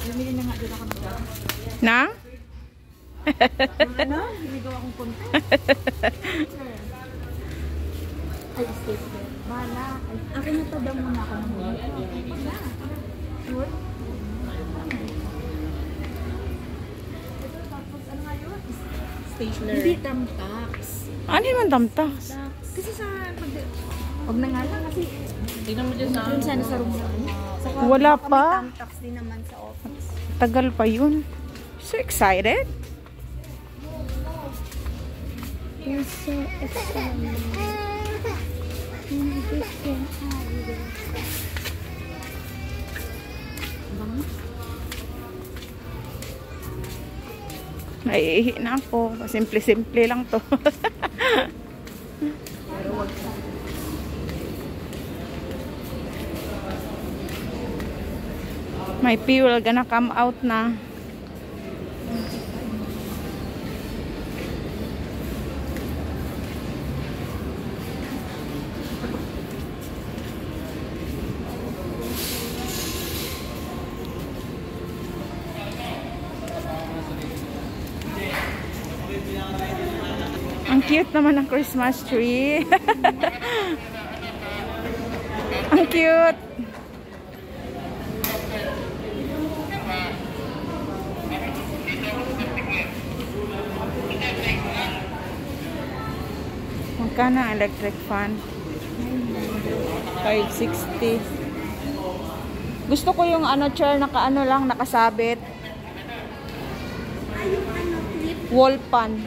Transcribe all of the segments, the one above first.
Bumili na nga din ako ng gano'n. Na? Ano? Hinigaw akong konti. Ay, stay there. Bahala. Akin na to daw muna ako ng huli. Wala. Sure? Tapos, ano yun? Hindi tamtax. Ano naman tamtax? Kasi sa pag... Huwag na nga lang kasi... Tingnan mo dyan sa Yun sana sa room namin. Saka, Wala pa. Tamtax din naman sa office. Tagal pa yun. So excited? You're so excited. Naiihi na ako. Simple-simple lang to. My fuel gonna come out na. Ang cute naman ng Christmas tree. Ang cute. Magkano ang electric fan? 560. Gusto ko yung ano chair naka ano lang nakasabit. Wall fan.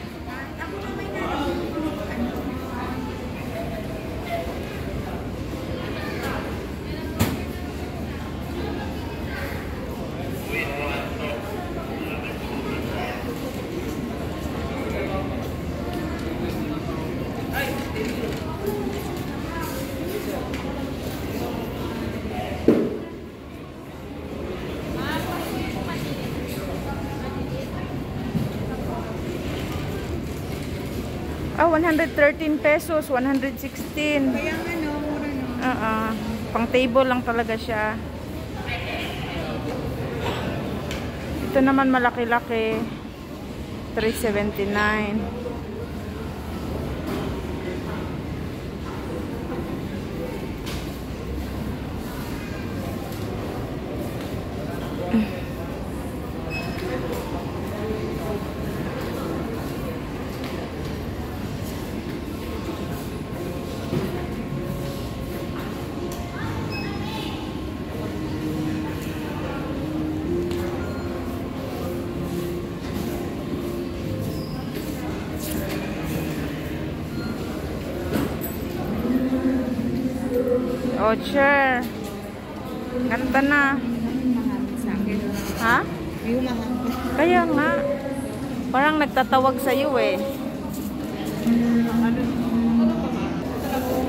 Ah, 113 pesos, 116. Kaya nga no, mura no. Oo. Pang table lang talaga siya. Ito naman malaki-laki. 379. Oh, chair. Ganda na. Ha? Kaya nga. Parang nagtatawag sa iyo eh.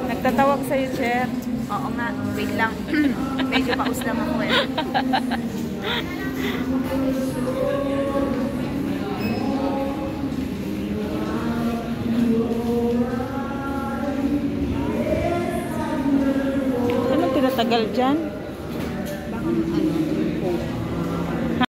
Nagtatawag sa iyo, chair. Oo nga, wait lang. Medyo paus lang ako eh. Tinatagal dyan?